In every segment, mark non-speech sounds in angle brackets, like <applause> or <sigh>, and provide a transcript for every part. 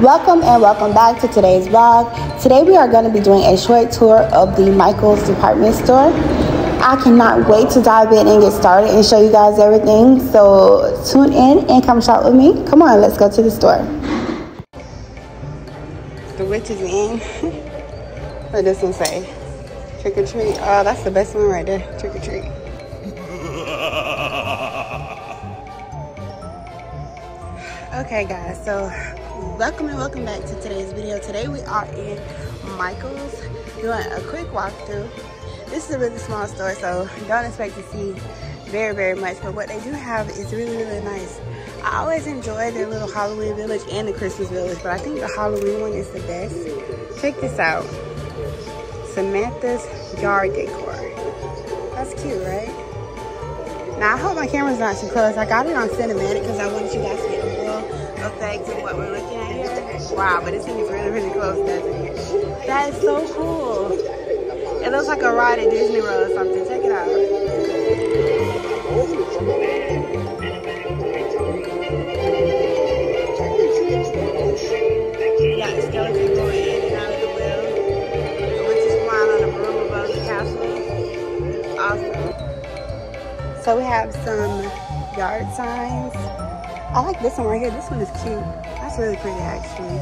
Welcome and welcome back to today's vlog. Today we are going to be doing a short tour of the Michaels department store. I cannot wait to dive in and get started and show you guys everything. So tune in and come shop with me. Come on, let's go to the store. The witch is in. <laughs> what does this one say? Trick or treat. Oh, that's the best one right there. Trick or treat. <laughs> Okay guys, so welcome and welcome back to today's video. Today we are in Michaels doing a quick walkthrough. This is a really small store, so don't expect to see very, very much. But what they do have is really, really nice. I always enjoy their little Halloween village and the Christmas village, but I think the Halloween one is the best. Check this out. Samantha's Yard Decor. That's cute, right? Now, I hope my camera's not too close. I got it on cinematic because I wanted you guys to get a real effect of what we're looking. Wow, but it seems really, really close, doesn't it? That is so cool. It looks like a ride at Disney World or something. Check it out. So we have some yard signs. I like this one right here. This one is cute. Really pretty actually.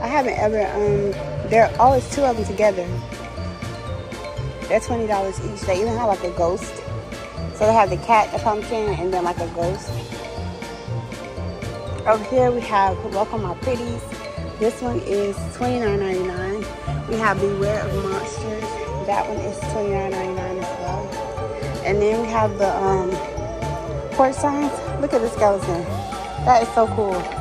I haven't ever, um, they're always two of them together. They're $20 each. They even have like a ghost. So they have the cat, the pumpkin, and then like a ghost. Over here we have Welcome My Pretties. This one is $29.99. We have Beware of Monsters. That one is $29.99 as well. And then we have the um, porch signs. Look at the skeleton. That is so cool.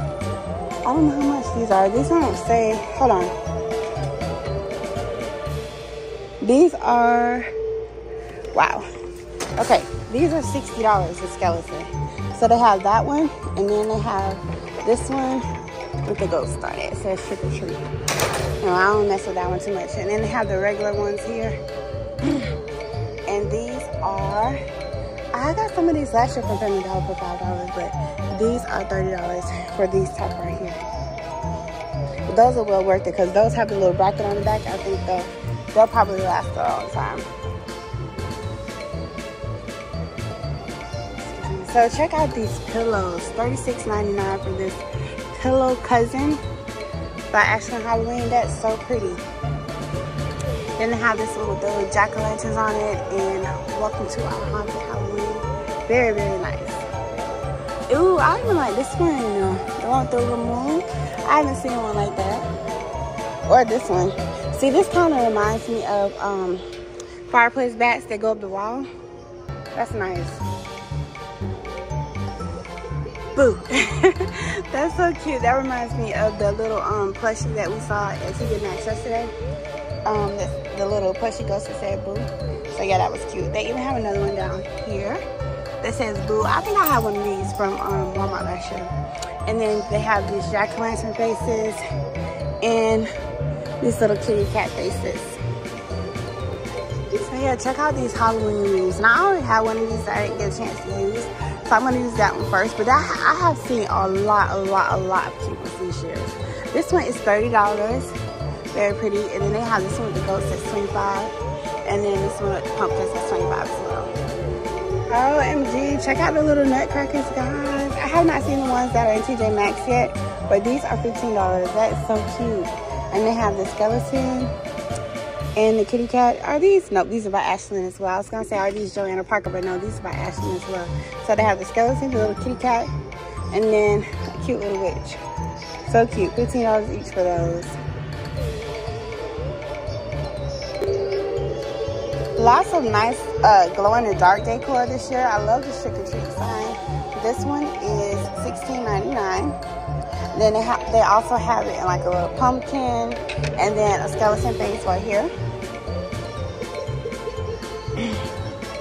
I don't know how much these are. These don't say, hold on. These are, wow. Okay, these are $60 a skeleton. So they have that one, and then they have this one with the ghost on it. It says trick or treat. No, I don't mess with that one too much. And then they have the regular ones here. <clears throat> and these are, I got some of these last year from Family Dollar for $5, but these are $30 for these type right here. Those are well worth it because those have the little bracket on the back. I think they'll, they'll probably last a long time. So check out these pillows. $36.99 for this pillow cousin by Ashland Halloween. That's so pretty. Then they have this little the jack-o'-lanterns on it and welcome to our haunted Halloween. Very, very nice. Ooh, I even like this one. Uh, the one with the moon. I haven't seen one like that. Or this one. See, this kind of reminds me of um, fireplace bats that go up the wall. That's nice. Boo. <laughs> That's so cute. That reminds me of the little um, plushie that we saw at TJ Maxx yesterday. Um, the, the little plushie ghost that said boo. So yeah, that was cute. They even have another one down here that says boo. I think I had one of these from um, Walmart last year. And then they have these jack-o'-lantern faces and these little kitty cat faces. So yeah, check out these Halloween rings. And I already had one of these that I didn't get a chance to use. So I'm gonna use that one first. But I, I have seen a lot, a lot, a lot of people these years. This one is $30. Very pretty. And then they have this one with the ghost that's 25 And then this one with the pumpkins that's 25 as well. OMG, check out the little nutcrackers, guys. I have not seen the ones that are in TJ Maxx yet, but these are $15. That is so cute. And they have the skeleton and the kitty cat. Are these? Nope, these are by Ashland as well. I was gonna say, are these Johanna Parker? But no, these are by Ashland as well. So they have the skeleton, the little kitty cat, and then a cute little witch. So cute, $15 each for those. Lots of nice uh, glow-in-the-dark decor this year. I love the trick-or-treat sign. This one is $16.99. Then they, they also have it in like a little pumpkin and then a skeleton face right here.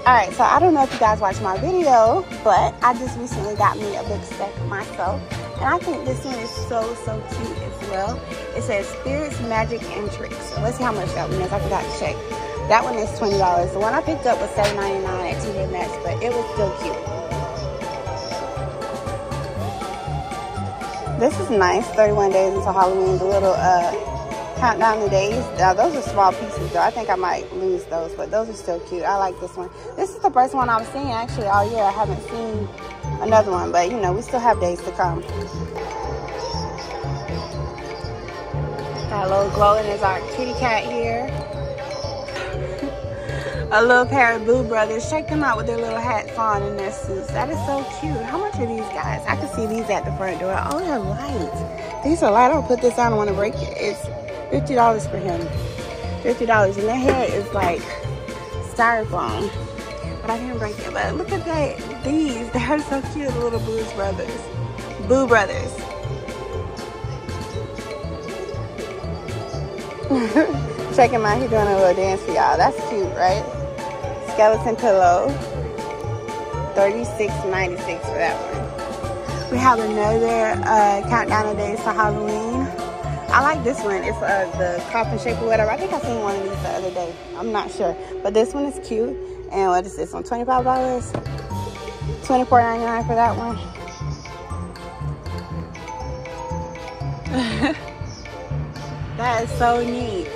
Alright, so I don't know if you guys watched my video, but I just recently got me a big stack myself. And I think this one is so, so cute as well. It says Spirits, Magic, and Tricks. So let's see how much that one is. I forgot to check. That one is $20. The one I picked up was $7.99 at TJ Maxx, but it was still cute. This is nice. 31 days until Halloween. The little uh, countdown the days. Now, those are small pieces, though. I think I might lose those, but those are still cute. I like this one. This is the first one I've seen, actually, all year. I haven't seen another one, but, you know, we still have days to come. Got a little glowing is our kitty cat here a little pair of Boo Brothers. Check them out with their little hats on and their suits. That is so cute. How much are these guys? I can see these at the front door. Oh, they're light. These are light. I'll put this on. I want to break it. It's $50 for him. $50. And their head is like styrofoam. But I didn't break it. But look at that. These. <laughs> They're so cute. The little Boo Brothers. Boo Brothers. <laughs> Check him out. He's doing a little dance for y'all. That's cute, right? Skeleton pillow. 36.96 for that one. We have another uh, countdown of days for Halloween. I like this one. It's uh, the coffin shape or whatever. I think I seen one of these the other day. I'm not sure. But this one is cute. And what is this one? $25? $24.99 for that one. <laughs> that is so neat.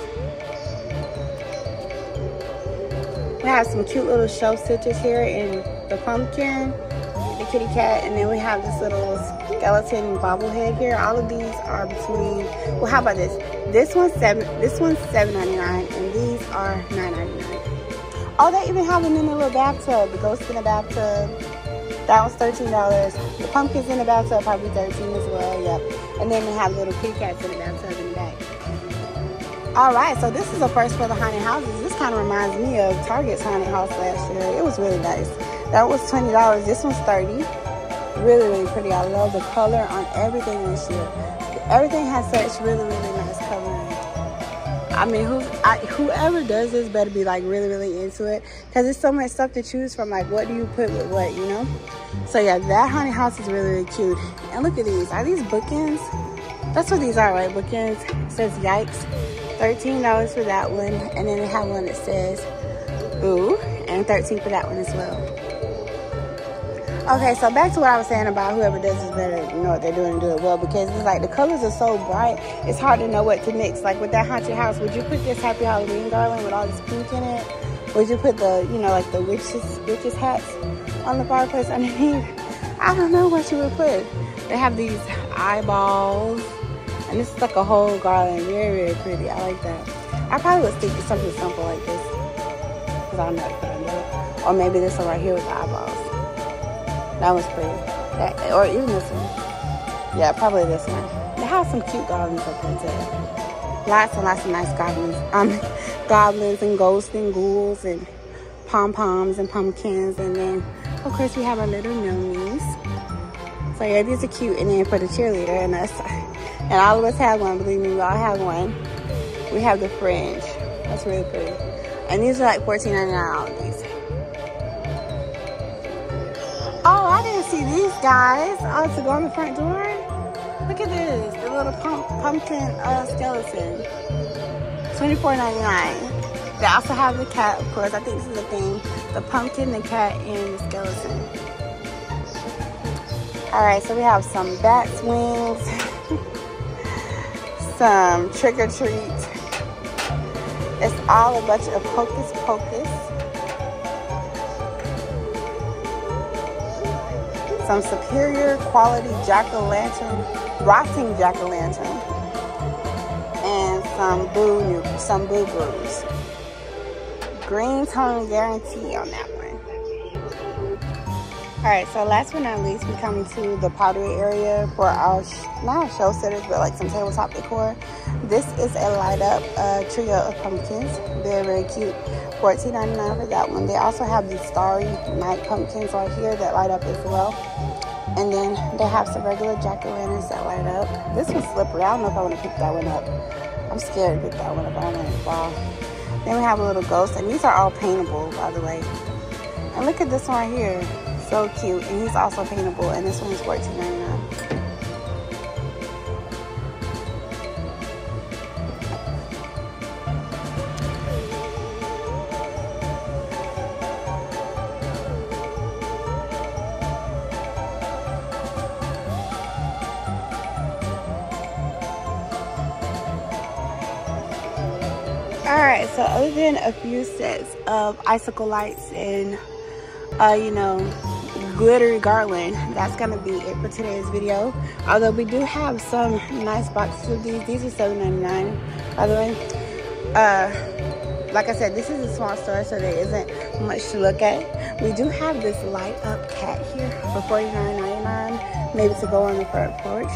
We have some cute little shelf stitches here in the pumpkin, the kitty cat, and then we have this little skeleton bobblehead here. All of these are between, well, how about this? This one's seven, this one's $7.99, and these are $9.99. Oh, they even have them in the little bathtub, the ghost in the bathtub. That was $13. The pumpkins in the bathtub, probably 13 as well, yep. And then they have little kitty cats in the bathtub in the back. All right, so this is a first for the haunted houses. This kind of reminds me of Target's haunted house last year. It was really nice. That was $20. This one's 30 Really, really pretty. I love the color on everything this year. Everything has such really, really nice coloring. I mean, who, I, whoever does this better be like really, really into it because there's so much stuff to choose from. Like, what do you put with what, you know? So yeah, that haunted house is really, really cute. And look at these. Are these bookends? That's what these are, right? Bookends. It says yikes. $13 for that one. And then they have one that says boo and 13 for that one as well. Okay, so back to what I was saying about whoever does this better know what they're doing and do it well because it's like the colors are so bright, it's hard to know what to mix. Like with that haunted house, would you put this happy Halloween garland with all this pink in it? Would you put the, you know, like the witches witches hats on the fireplace <laughs> underneath? I don't know what you would put. They have these eyeballs and this is like a whole garland. Very, very pretty. I like that. I probably would stick to something simple like this. Because I know what I'm. Or maybe this one right here with the eyeballs. That one's pretty. That, or even this one. Yeah, probably this one. They have some cute goblins up there too. Lots and lots of nice goblins. Um, <laughs> goblins and ghosts and ghouls and pom-poms and pumpkins. And then, of course, we have our little gnomies. So yeah, these are cute. And then for the cheerleader and us, <laughs> and all of us have one, believe me, we all have one. We have the fringe. That's really pretty. And these are like $14.99 all these. Oh, I didn't see these guys. Oh, to go on the front door? Look at this. The little pump, pumpkin uh, skeleton. $24.99. They also have the cat, of course. I think this is the thing. The pumpkin, the cat, and the skeleton. All right, so we have some bat's wings <laughs> some trick or treat. It's all a bunch of hocus pocus. Some superior quality jack-o'-lantern, rotting jack-o'-lantern. And some boo, some boo boos. Green tone guarantee on that. All right, so last but not least, we come to the pottery area for our, not our show but like some tabletop decor. This is a light up uh, trio of pumpkins. Very, very cute. $14.99 for that one. They also have these starry night pumpkins right here that light up as well. And then they have some regular jack-o'-lanterns that light up. This one's slippery. I don't know if I want to pick that one up. I'm scared to pick that one up. I don't want to fall. Then we have a little ghost. And these are all paintable, by the way. And look at this one right here so cute. And he's also paintable. And this one is 14.99. all right so other than a few sets of icicle lights and uh, you know glittery garland, that's to be it for today's video. Although we do have some nice boxes of these. These are $7.99, by the way. Uh, like I said, this is a small store, so there isn't much to look at. We do have this light up cat here for $49.99, maybe to go on the front porch.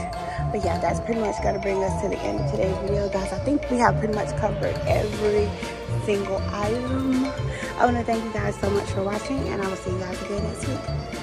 But yeah, that's pretty much to bring us to the end of today's video, guys. I think we have pretty much covered every single item. I want to thank you guys so much for watching, and I will see you guys again next week.